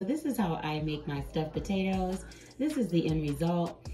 This is how I make my stuffed potatoes. This is the end result.